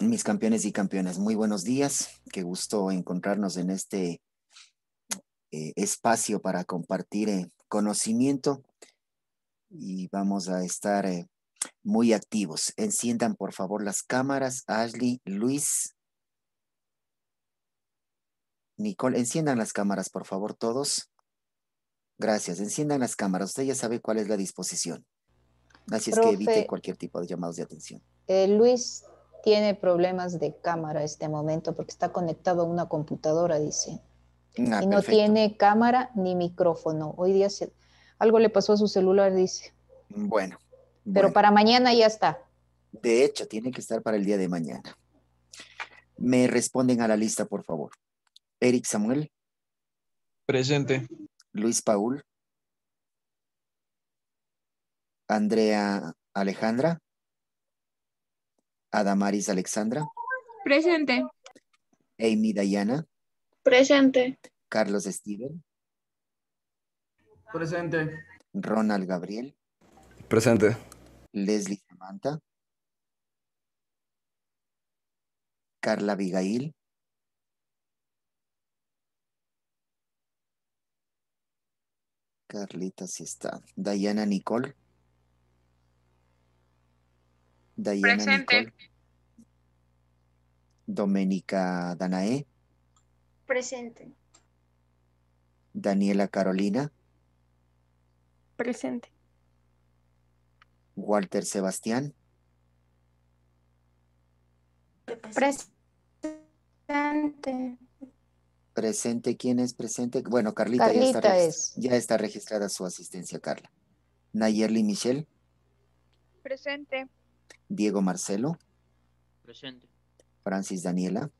Mis campeones y campeonas, muy buenos días. Qué gusto encontrarnos en este eh, espacio para compartir eh, conocimiento y vamos a estar eh, muy activos. Enciendan por favor las cámaras. Ashley, Luis, Nicole, enciendan las cámaras por favor todos. Gracias, enciendan las cámaras. Usted ya sabe cuál es la disposición. Así es que evite cualquier tipo de llamados de atención. Luis, tiene problemas de cámara este momento porque está conectado a una computadora, dice. Ah, y no tiene cámara ni micrófono. Hoy día algo le pasó a su celular, dice. Bueno. Pero para mañana ya está. De hecho, tiene que estar para el día de mañana. Me responden a la lista, por favor. Eric Samuel. Presente. Luis Paul. Andrea Alejandra. Adamaris Alexandra. Presente. Amy Dayana. Presente. Carlos Steven. Presente. Ronald Gabriel. Presente. Leslie Samantha. Carla Abigail. Carlita sí está. Diana Nicole. Diana Presente. Nicole. Doménica Danae. Presente. Daniela Carolina. Presente. Walter Sebastián. Presente. Presente, ¿quién es presente? Bueno, Carlita, ya, está es. ya está registrada su asistencia, Carla. Nayerly Michelle. Presente. Diego Marcelo. Presente. Francis Daniela.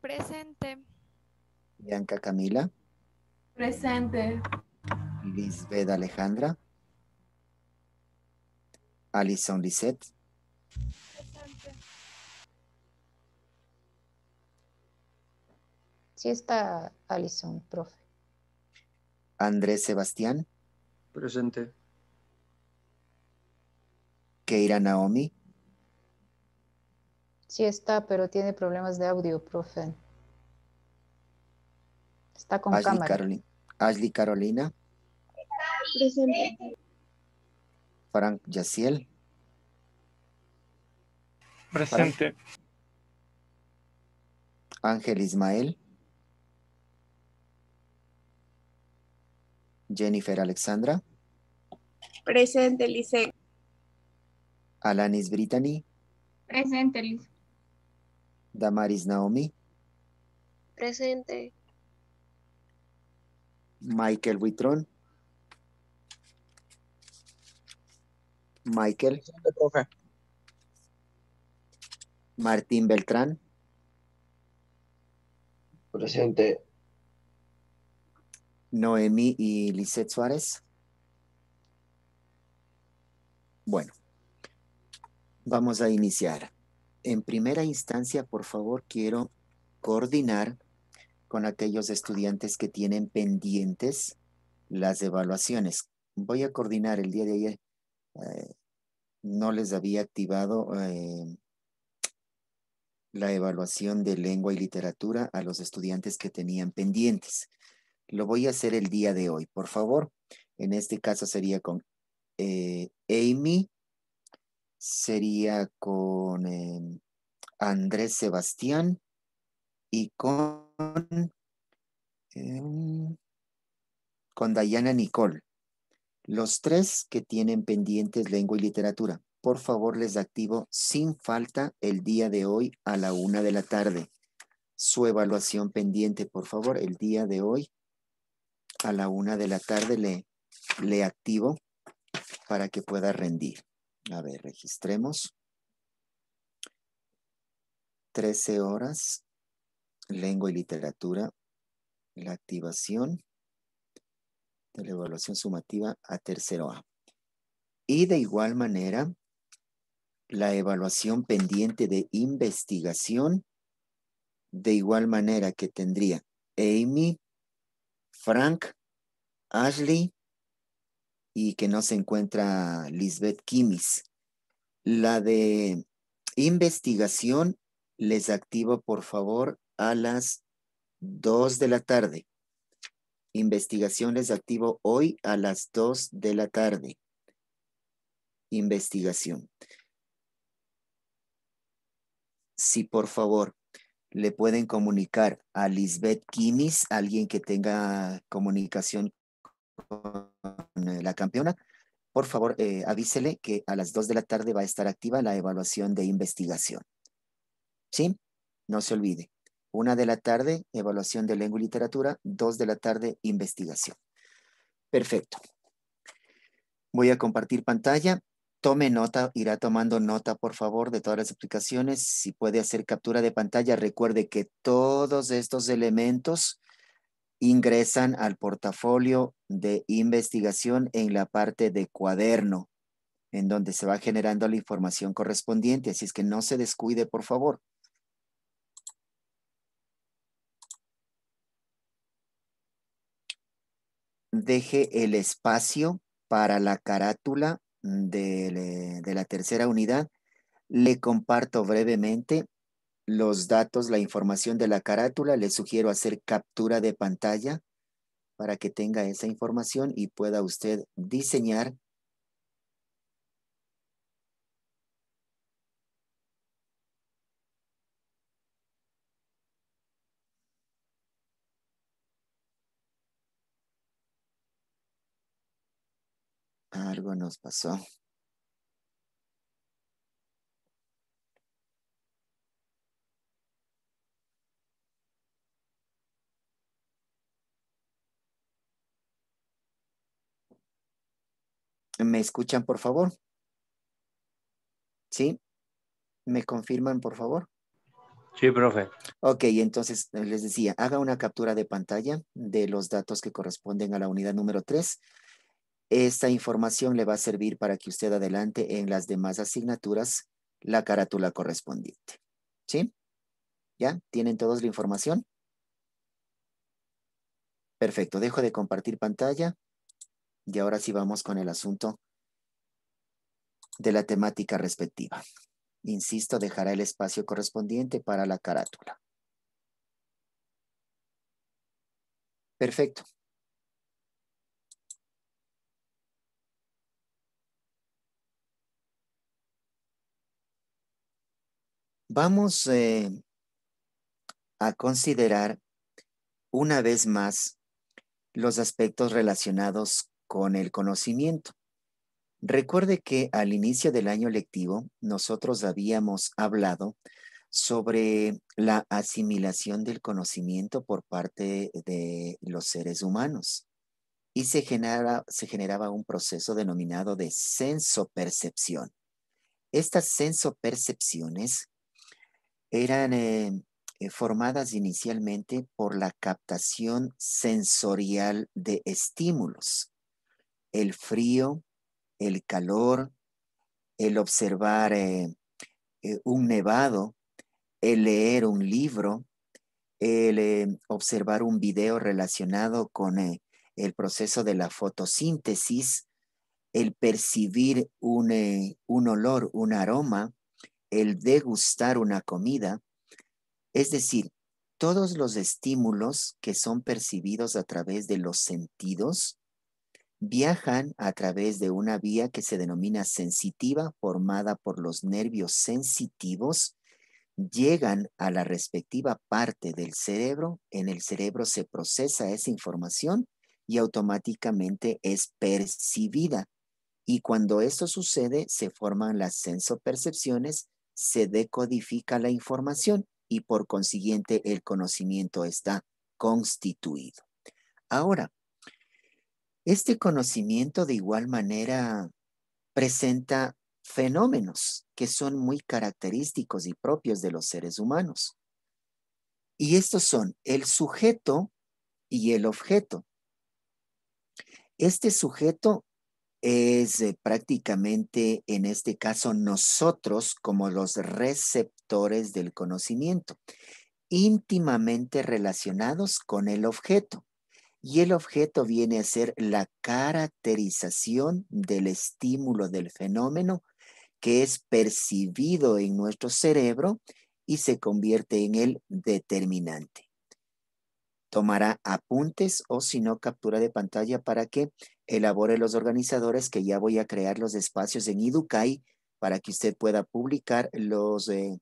Presente. Bianca Camila. Presente. Lisbeth Alejandra. Alison Lisette. Sí está Alison, profe. Andrés Sebastián. Presente. Keira Naomi. Sí está, pero tiene problemas de audio, profe. Está con Ashley, cámara. Carolina. Ashley Carolina. Presente. Frank Yaciel. Presente. Ángel Ismael. Jennifer Alexandra. Presente, Lice. Alanis Brittany. Presente, Lice. Damaris Naomi. Presente. Michael Huitrón. Michael. Presente, profe. Martín Beltrán. Presente. Noemí y Lisette Suárez. Bueno, vamos a iniciar. En primera instancia, por favor, quiero coordinar con aquellos estudiantes que tienen pendientes las evaluaciones. Voy a coordinar el día de ayer. eh, no les había activado eh, la evaluación de lengua y literatura a los estudiantes que tenían pendientes. Lo voy a hacer el día de hoy, por favor. En este caso sería con eh, Amy, sería con eh, Andrés Sebastián y con, em, con Dayana Nicole. Los tres que tienen pendientes lengua y literatura. Por favor, les activo sin falta el día de hoy a la una de la tarde. Su evaluación pendiente, por favor, el día de hoy a la una de la tarde le, le activo para que pueda rendir. A ver, registremos. 13 horas, lengua y literatura, la activación de la evaluación sumativa a tercero A. Y de igual manera, la evaluación pendiente de investigación, de igual manera que tendría Amy, Frank, Ashley y que no se encuentra Lisbeth Kimis. La de investigación les activo, por favor, a las 2 de la tarde. Investigación les activo hoy a las 2 de la tarde. Investigación. Si por favor le pueden comunicar a Lisbeth Kimis, alguien que tenga comunicación con la campeona, por favor eh, avísele que a las 2 de la tarde va a estar activa la evaluación de investigación. ¿Sí? No se olvide. Una de la tarde, evaluación de lengua y literatura. Dos de la tarde, investigación. Perfecto. Voy a compartir pantalla. Tome nota, irá tomando nota, por favor, de todas las explicaciones. Si puede hacer captura de pantalla, recuerde que todos estos elementos ingresan al portafolio de investigación en la parte de cuaderno, en donde se va generando la información correspondiente. Así es que no se descuide, por favor. deje el espacio para la carátula de, la tercera unidad. Le comparto brevemente los datos, la información de la carátula. Le sugiero hacer captura de pantalla para que tenga esa información y pueda usted diseñar Algo nos pasó. ¿Me escuchan, por favor? ¿Sí? ¿Me confirman, por favor? Sí, profe. Ok, entonces les decía, haga una captura de pantalla de los datos que corresponden a la unidad número 3 esta información le va a servir para que usted adelante en las demás asignaturas la carátula correspondiente. ¿Sí? ¿Ya? ¿Tienen todos la información? Perfecto, dejo de compartir pantalla y ahora sí vamos con el asunto de la temática respectiva. Insisto, dejará el espacio correspondiente para la carátula. Perfecto. Vamos eh, a considerar una vez más los aspectos relacionados con el conocimiento. Recuerde que al inicio del año lectivo nosotros habíamos hablado sobre la asimilación del conocimiento por parte de los seres humanos y se, se generaba un proceso denominado de sensopercepción. Estas sensopercepciones eran eh, eh, formadas inicialmente por la captación sensorial de estímulos. El frío, el calor, el observar eh, un nevado, el leer un libro, el observar un video relacionado con el proceso de la fotosíntesis, el percibir un, un olor, un aroma, el degustar una comida, es decir, todos los estímulos que son percibidos a través de los sentidos viajan a través de una vía que se denomina sensitiva, formada por los nervios sensitivos, llegan a la respectiva parte del cerebro, en el cerebro se procesa esa información y automáticamente es percibida. Y cuando esto sucede, se forman las sensopercepciones se decodifica la información y por consiguiente el conocimiento está constituido. Ahora, este conocimiento de igual manera presenta fenómenos que son muy característicos y propios de los seres humanos. Y estos son el sujeto y el objeto. Este sujeto es eh, prácticamente en este caso nosotros como los receptores del conocimiento, íntimamente relacionados con el objeto. Y el objeto viene a ser la caracterización del estímulo del fenómeno que es percibido en nuestro cerebro y se convierte en el determinante. Tomará apuntes o si no captura de pantalla para que elabore los organizadores que ya voy a crear los espacios en Idukai para que usted pueda publicar los, eh,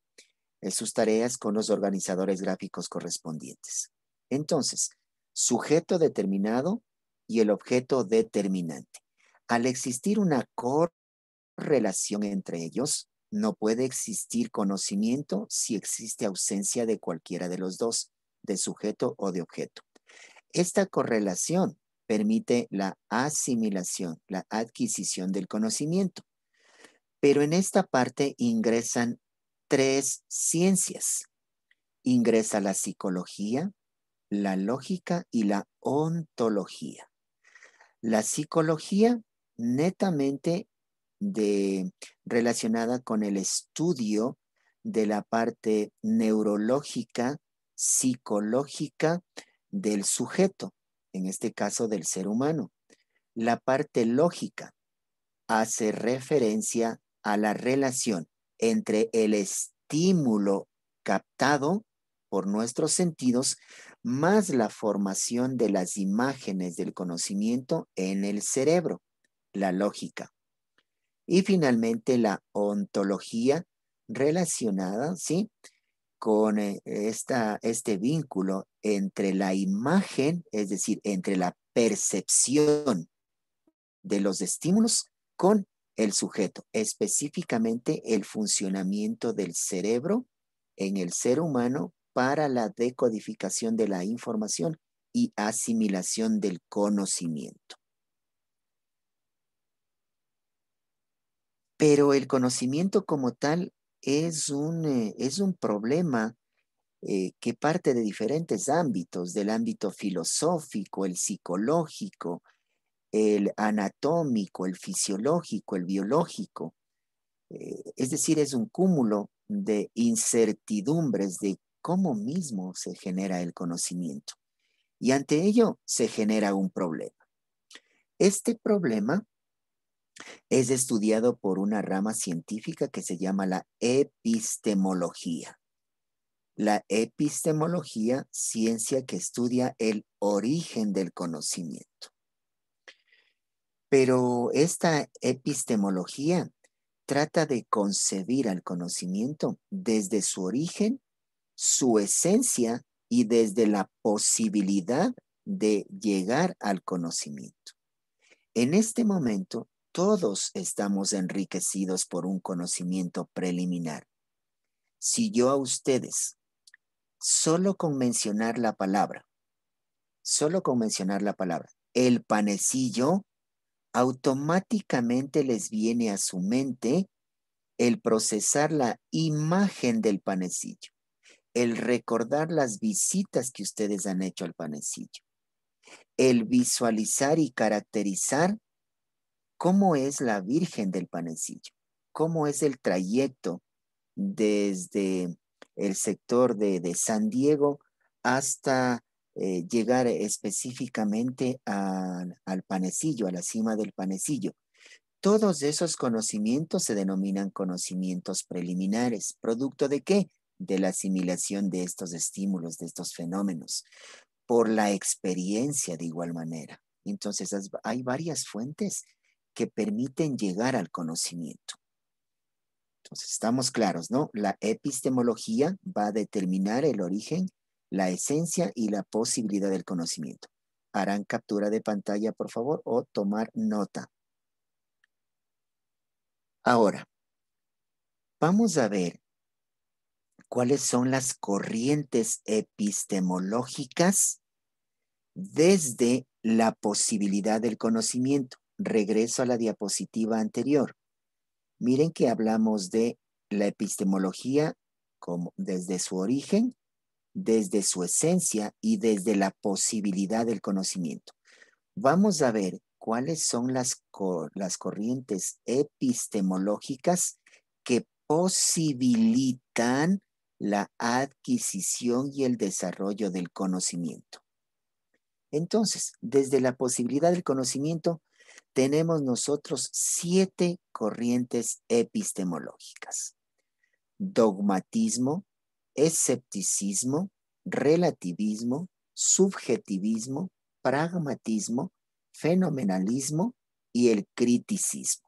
sus tareas con los organizadores gráficos correspondientes. Entonces, sujeto determinado y el objeto determinante. Al existir una correlación entre ellos, no puede existir conocimiento si existe ausencia de cualquiera de los dos, de sujeto o de objeto. Esta correlación permite la asimilación, la adquisición del conocimiento. Pero en esta parte ingresan tres ciencias. Ingresa la psicología, la lógica y la ontología. La psicología netamente de, relacionada con el estudio de la parte neurológica, psicológica del sujeto, en este caso del ser humano. La parte lógica hace referencia a la relación entre el estímulo captado por nuestros sentidos más la formación de las imágenes del conocimiento en el cerebro, la lógica. Y finalmente la ontología relacionada, ¿sí? Con eh, esta, este vínculo entre la imagen, es decir, entre la percepción de los estímulos con el sujeto, específicamente el funcionamiento del cerebro en el ser humano para la decodificación de la información y asimilación del conocimiento. Pero el conocimiento como tal es un, eh, es un problema eh, que parte de diferentes ámbitos, del ámbito filosófico, el psicológico, el anatómico, el fisiológico, el biológico. Eh, es decir, es un cúmulo de incertidumbres de cómo mismo se genera el conocimiento. Y ante ello se genera un problema. Este problema es estudiado por una rama científica que se llama la epistemología. La epistemología, ciencia que estudia el origen del conocimiento. Pero esta epistemología trata de concebir al conocimiento desde su origen, su esencia y desde la posibilidad de llegar al conocimiento. En este momento, todos estamos enriquecidos por un conocimiento preliminar. Si yo a ustedes, solo con mencionar la palabra, solo con mencionar la palabra, el panecillo, automáticamente les viene a su mente el procesar la imagen del panecillo, el recordar las visitas que ustedes han hecho al panecillo, el visualizar y caracterizar cómo es la Virgen del Panecillo, cómo es el trayecto desde el sector de, San Diego hasta eh, llegar específicamente al panecillo, a la cima del panecillo. Todos esos conocimientos se denominan conocimientos preliminares. ¿Producto de qué? De la asimilación de estos estímulos, de estos fenómenos, por la experiencia de igual manera. Entonces, hay varias fuentes que permiten llegar al conocimiento. Entonces, estamos claros, ¿no? La epistemología va a determinar el origen, la esencia y la posibilidad del conocimiento. Harán captura de pantalla, por favor, o tomar nota. Ahora, vamos a ver cuáles son las corrientes epistemológicas desde la posibilidad del conocimiento regreso a la diapositiva anterior. Miren que hablamos de la epistemología como desde su origen, desde su esencia y desde la posibilidad del conocimiento. Vamos a ver cuáles son las, las corrientes epistemológicas que posibilitan la adquisición y el desarrollo del conocimiento. Entonces, desde la posibilidad del conocimiento, tenemos nosotros siete corrientes epistemológicas. Dogmatismo, escepticismo, relativismo, subjetivismo, pragmatismo, fenomenalismo y el criticismo.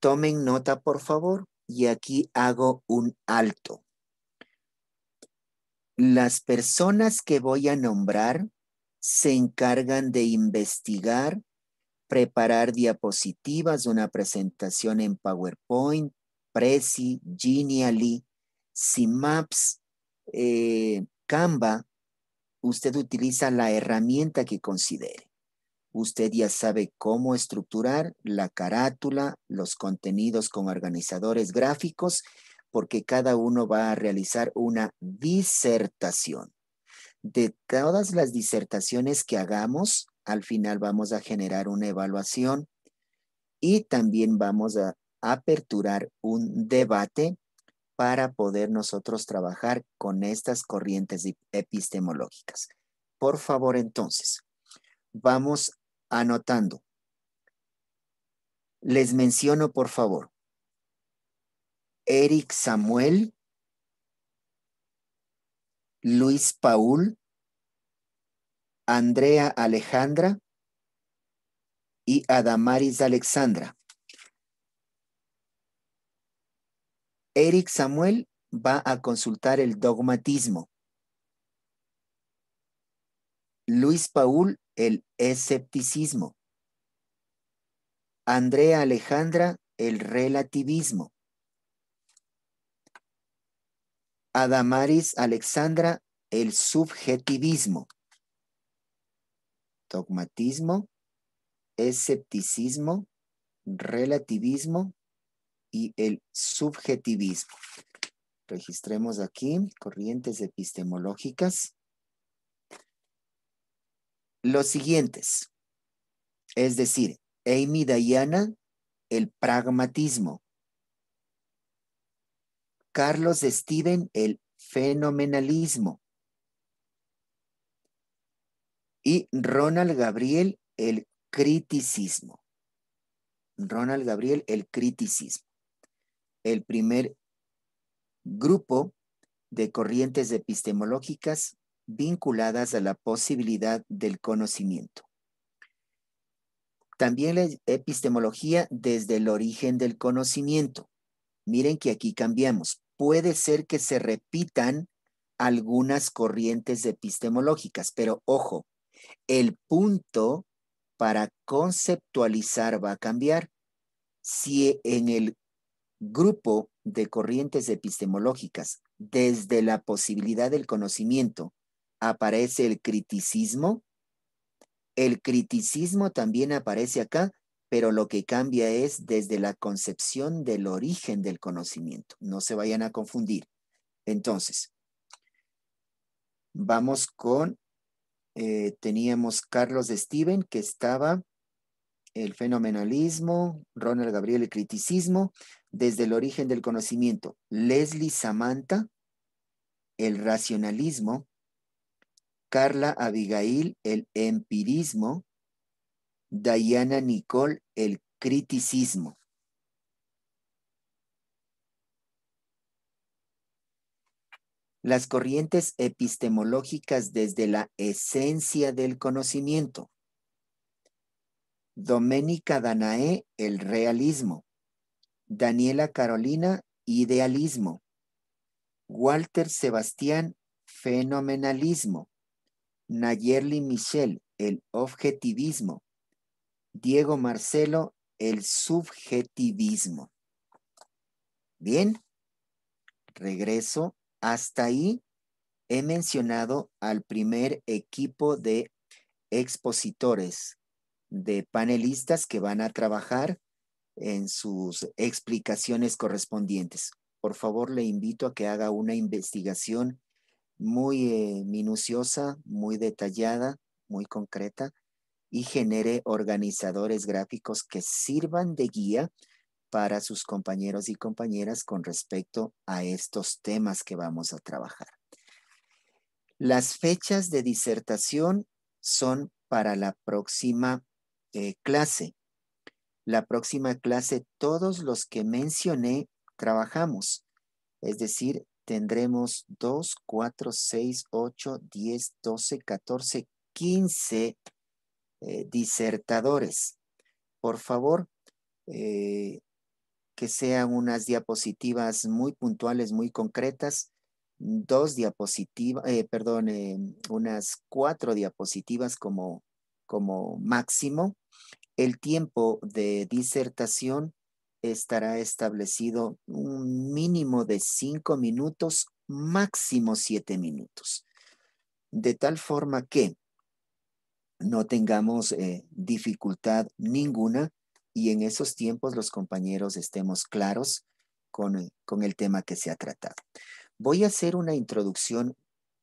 Tomen nota, por favor, y aquí hago un alto. Las personas que voy a nombrar se encargan de investigar, preparar diapositivas una presentación en PowerPoint, Prezi, Genially, CMAPS, eh, Canva. Usted utiliza la herramienta que considere. Usted ya sabe cómo estructurar la carátula, los contenidos con organizadores gráficos, porque cada uno va a realizar una disertación. De todas las disertaciones que hagamos, al final vamos a generar una evaluación y también vamos a aperturar un debate para poder nosotros trabajar con estas corrientes epistemológicas. Por favor, entonces, vamos anotando. Les menciono, por favor, Eric Samuel, Luis Paul, Andrea Alejandra y Adamaris Alexandra. Eric Samuel va a consultar el dogmatismo. Luis Paul el escepticismo. Andrea Alejandra, el relativismo. Adamaris Alexandra, el subjetivismo. Dogmatismo, escepticismo, relativismo y el subjetivismo. Registremos aquí corrientes epistemológicas los siguientes. Es decir, Amy Diana, el pragmatismo. Carlos Steven, el fenomenalismo. Y Ronald Gabriel, el criticismo. Ronald Gabriel, el criticismo. El primer grupo de corrientes epistemológicas vinculadas a la posibilidad del conocimiento. También la epistemología desde el origen del conocimiento. Miren que aquí cambiamos. Puede ser que se repitan algunas corrientes epistemológicas, pero ojo, el punto para conceptualizar va a cambiar. Si en el grupo de corrientes epistemológicas, desde la posibilidad del conocimiento, aparece el criticismo. El criticismo también aparece acá, pero lo que cambia es desde la concepción del origen del conocimiento. No se vayan a confundir. Entonces, vamos con, eh, teníamos Carlos Steven, que estaba el fenomenalismo, Ronald Gabriel, el criticismo, desde el origen del conocimiento. Leslie Samantha, el racionalismo, Carla Abigail, el empirismo, Diana Nicole, el criticismo. Las corrientes epistemológicas desde la esencia del conocimiento. Doménica Danae, el realismo. Daniela Carolina, idealismo. Walter Sebastián, fenomenalismo. Nayerli Michel, el objetivismo. Diego Marcelo, el subjetivismo. Bien, regreso. Hasta ahí he mencionado al primer equipo de expositores, de panelistas que van a trabajar en sus explicaciones correspondientes. Por favor, le invito a que haga una investigación muy eh, minuciosa, muy detallada, muy concreta y genere organizadores gráficos que sirvan de guía para sus compañeros y compañeras con respecto a estos temas que vamos a trabajar. Las fechas de disertación son para la próxima eh, clase. La próxima clase, todos los que mencioné, trabajamos. Es decir, tendremos 2, 4, 6, 8, 10, 12, 14, 15 disertadores. Por favor, eh, que sean unas diapositivas muy puntuales, muy concretas, dos diapositivas, eh, perdón, eh, unas cuatro diapositivas como, como máximo. El tiempo de disertación estará establecido un mínimo de cinco minutos, máximo siete minutos. De tal forma que no tengamos dificultad ninguna y en esos tiempos los compañeros estemos claros con, con el tema que se ha tratado. Voy a hacer una introducción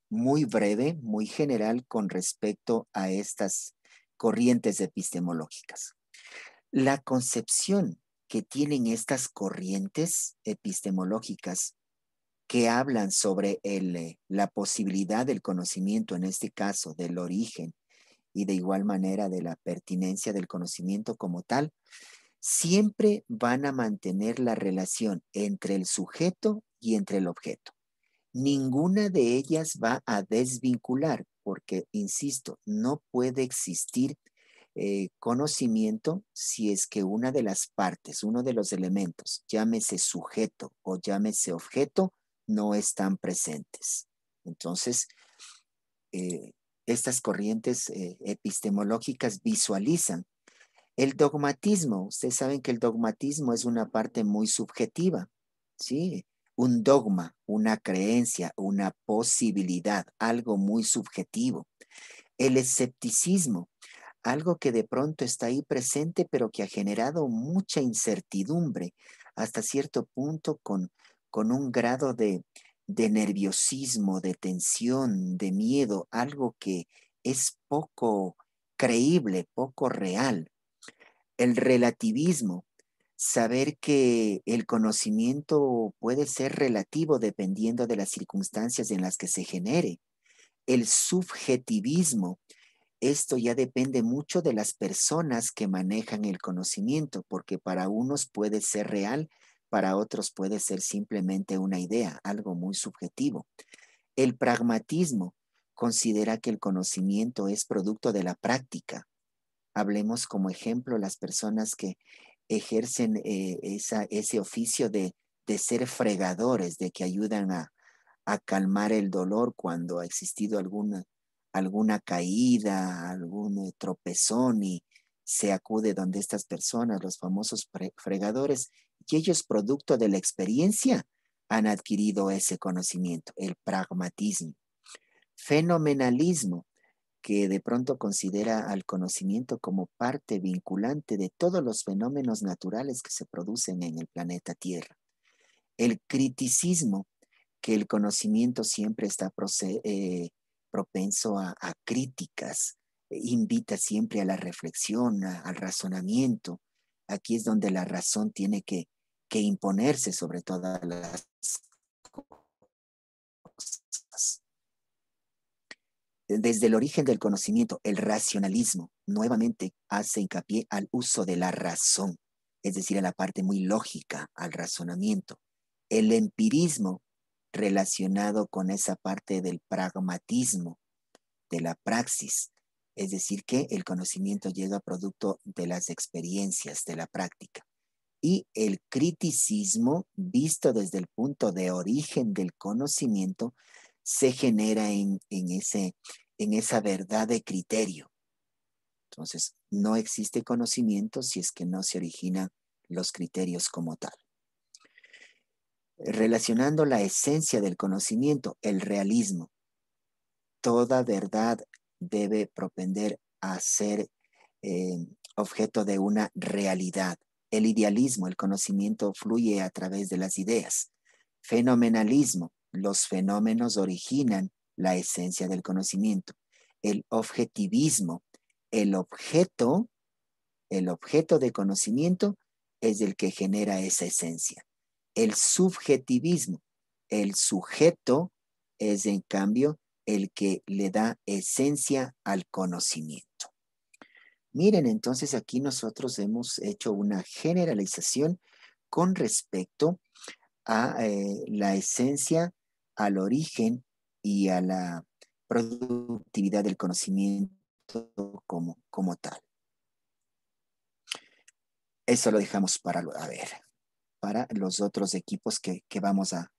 muy breve, muy general con respecto a estas corrientes epistemológicas. La concepción que tienen estas corrientes epistemológicas que hablan sobre el, la posibilidad del conocimiento, en este caso del origen y de igual manera de la pertinencia del conocimiento como tal, siempre van a mantener la relación entre el sujeto y entre el objeto. Ninguna de ellas va a desvincular, porque, insisto, no puede existir eh, conocimiento si es que una de las partes, uno de los elementos, llámese sujeto o llámese objeto, no están presentes. Entonces, eh, estas corrientes eh, epistemológicas visualizan el dogmatismo. Ustedes saben que el dogmatismo es una parte muy subjetiva, ¿sí? Un dogma, una creencia, una posibilidad, algo muy subjetivo. El escepticismo, algo que de pronto está ahí presente, pero que ha generado mucha incertidumbre hasta cierto punto con, con un grado de, de nerviosismo, de tensión, de miedo, algo que es poco creíble, poco real. El relativismo, saber que el conocimiento puede ser relativo dependiendo de las circunstancias en las que se genere. El subjetivismo, esto ya depende mucho de las personas que manejan el conocimiento, porque para unos puede ser real, para otros puede ser simplemente una idea, algo muy subjetivo. El pragmatismo considera que el conocimiento es producto de la práctica. Hablemos como ejemplo las personas que ejercen eh, ese oficio de, ser fregadores, de que ayudan a, calmar el dolor cuando ha existido alguna, alguna caída, algún tropezón y se acude donde estas personas, los famosos fregadores, y ellos producto de la experiencia han adquirido ese conocimiento, el pragmatismo. Fenomenalismo, que de pronto considera al conocimiento como parte vinculante de todos los fenómenos naturales que se producen en el planeta Tierra. El criticismo, que el conocimiento siempre está eh, propenso a, críticas, invita siempre a la reflexión, al razonamiento. Aquí es donde la razón tiene que que imponerse sobre todas las cosas. Desde el origen del conocimiento, el racionalismo nuevamente hace hincapié al uso de la razón, es decir, a la parte muy lógica, al razonamiento. El empirismo relacionado con esa parte del pragmatismo, de la praxis, es decir, que el conocimiento llega producto de las experiencias, de la práctica y el criticismo, visto desde el punto de origen del conocimiento, se genera en, ese, en esa verdad de criterio. Entonces, no existe conocimiento si es que no se originan los criterios como tal. Relacionando la esencia del conocimiento, el realismo. Toda verdad debe propender a ser eh, objeto de una realidad el idealismo, el conocimiento fluye a través de las ideas. Fenomenalismo, los fenómenos originan la esencia del conocimiento. El objetivismo, el objeto, el objeto de conocimiento es el que genera esa esencia. El subjetivismo, el sujeto es en cambio el que le da esencia al conocimiento. Miren, entonces aquí nosotros hemos hecho una generalización con respecto a eh, la esencia, al origen y a la productividad del conocimiento como, como tal. Eso lo dejamos para, ver, para los otros equipos que, vamos a,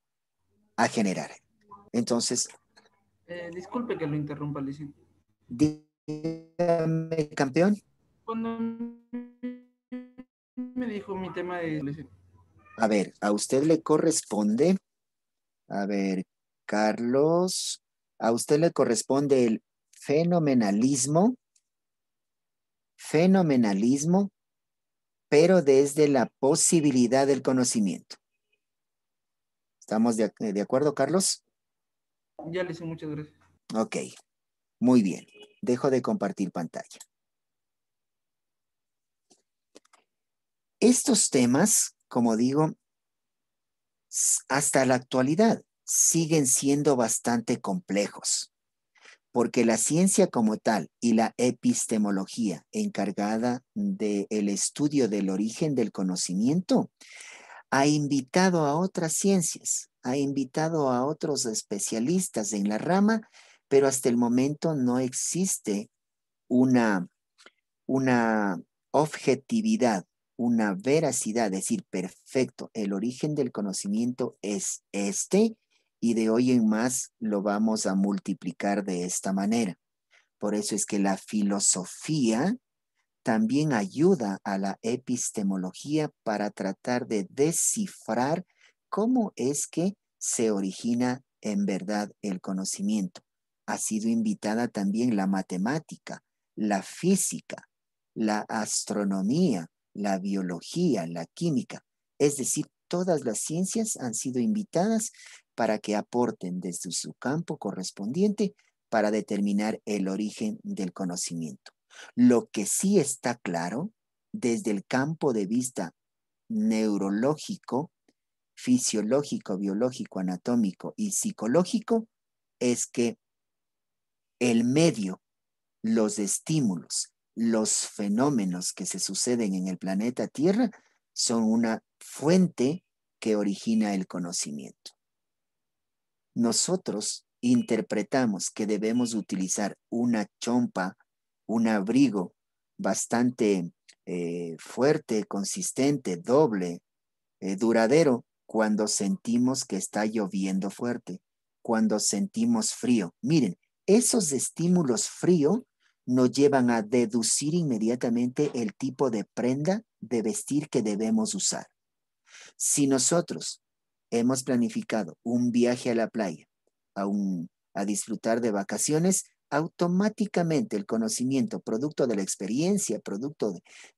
generar. Entonces. Eh, disculpe que lo interrumpa, Licen. Dígame, campeón. Cuando me dijo mi tema de... A ver, a usted le corresponde, a ver, Carlos, a usted le corresponde el fenomenalismo, fenomenalismo, pero desde la posibilidad del conocimiento. ¿Estamos de, de acuerdo, Carlos? Ya le hice muchas gracias. Ok, muy bien. Dejo de compartir pantalla. Estos temas, como digo, hasta la actualidad siguen siendo bastante complejos, porque la ciencia como tal y la epistemología encargada del estudio del origen del conocimiento ha invitado a otras ciencias, ha invitado a otros especialistas en la rama, pero hasta el momento no existe una, una objetividad una veracidad, es decir, perfecto, el origen del conocimiento es este y de hoy en más lo vamos a multiplicar de esta manera. Por eso es que la filosofía también ayuda a la epistemología para tratar de descifrar cómo es que se origina en verdad el conocimiento. Ha sido invitada también la matemática, la física, la astronomía, la biología, la química, es decir, todas las ciencias han sido invitadas para que aporten desde su campo correspondiente para determinar el origen del conocimiento. Lo que sí está claro desde el campo de vista neurológico, fisiológico, biológico, anatómico y psicológico es que el medio, los estímulos, los fenómenos que se suceden en el planeta Tierra son una fuente que origina el conocimiento. Nosotros interpretamos que debemos utilizar una chompa, un abrigo bastante eh, fuerte, consistente, doble, eh, duradero, cuando sentimos que está lloviendo fuerte, cuando sentimos frío. Miren, esos estímulos frío nos llevan a deducir inmediatamente el tipo de prenda de vestir que debemos usar. Si nosotros hemos planificado un viaje a la playa, a, disfrutar de vacaciones, automáticamente el conocimiento, producto de la experiencia, producto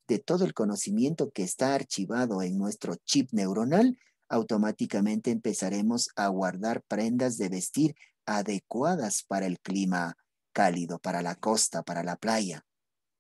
de, todo el conocimiento que está archivado en nuestro chip neuronal, automáticamente empezaremos a guardar prendas de vestir adecuadas para el clima cálido para la costa, para la playa.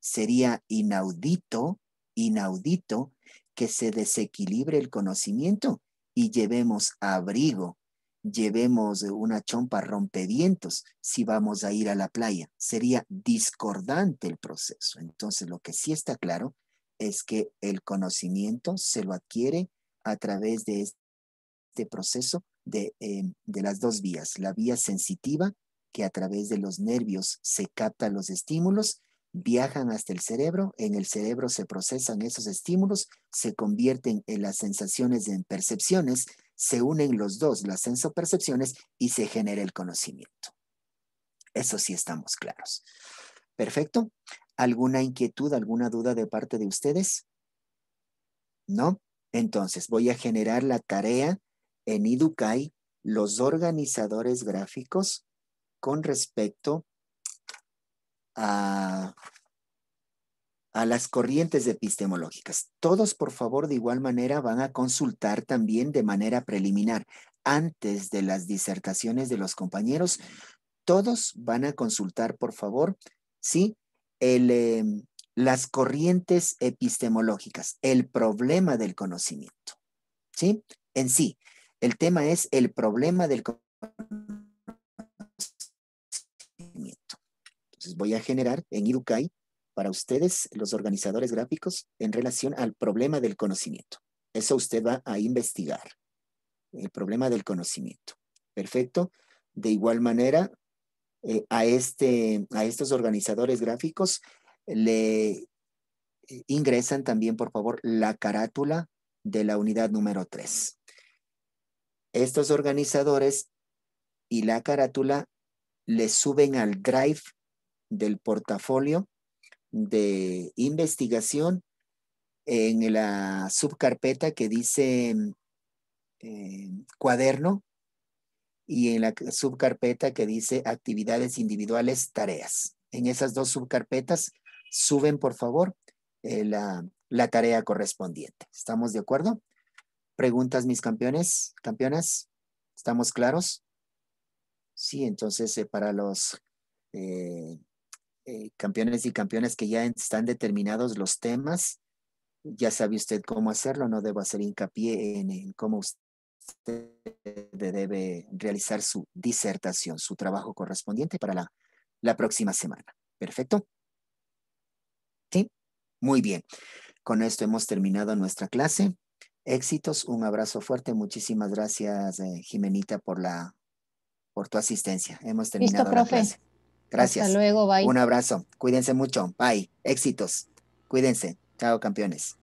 Sería inaudito, inaudito que se desequilibre el conocimiento y llevemos abrigo, llevemos una chompa rompevientos si vamos a ir a la playa. Sería discordante el proceso. Entonces, lo que sí está claro es que el conocimiento se lo adquiere a través de este proceso de, eh, de las dos vías, la vía sensitiva que a través de los nervios se captan los estímulos, viajan hasta el cerebro, en el cerebro se procesan esos estímulos, se convierten en las sensaciones en percepciones, se unen los dos, las sensopercepciones, y se genera el conocimiento. Eso sí estamos claros. Perfecto. ¿Alguna inquietud, alguna duda de parte de ustedes? ¿No? Entonces voy a generar la tarea en Idukai, los organizadores gráficos con respecto a, a las corrientes epistemológicas. Todos, por favor, de igual manera van a consultar también de manera preliminar, antes de las disertaciones de los compañeros, todos van a consultar, por favor, ¿sí? El, em, las corrientes epistemológicas, el problema del conocimiento, ¿sí? En sí, el tema es el problema del conocimiento. Entonces voy a generar en Irukai para ustedes, los organizadores gráficos, en relación al problema del conocimiento. Eso usted va a investigar. El problema del conocimiento. Perfecto. De igual manera, eh, a, este, a estos organizadores gráficos le eh, ingresan también, por favor, la carátula de la unidad número 3. Estos organizadores y la carátula le suben al drive del portafolio de investigación en la subcarpeta que dice eh, cuaderno y en la subcarpeta que dice actividades individuales, tareas. En esas dos subcarpetas suben, por favor, eh, la, la tarea correspondiente. ¿Estamos de acuerdo? Preguntas, mis campeones, campeonas. ¿Estamos claros? Sí, entonces eh, para los eh, campeones y campeonas que ya están determinados los temas, ya sabe usted cómo hacerlo, no debo hacer hincapié en, cómo usted debe realizar su disertación, su trabajo correspondiente para la, la próxima semana. ¿Perfecto? Sí, muy bien. Con esto hemos terminado nuestra clase. Éxitos, un abrazo fuerte. Muchísimas gracias, eh, Jimenita, por la por tu asistencia. Hemos terminado Listo, profe. clase. Gracias. Hasta luego, bye. Un abrazo. Cuídense mucho. Bye. Éxitos. Cuídense. Chao, campeones.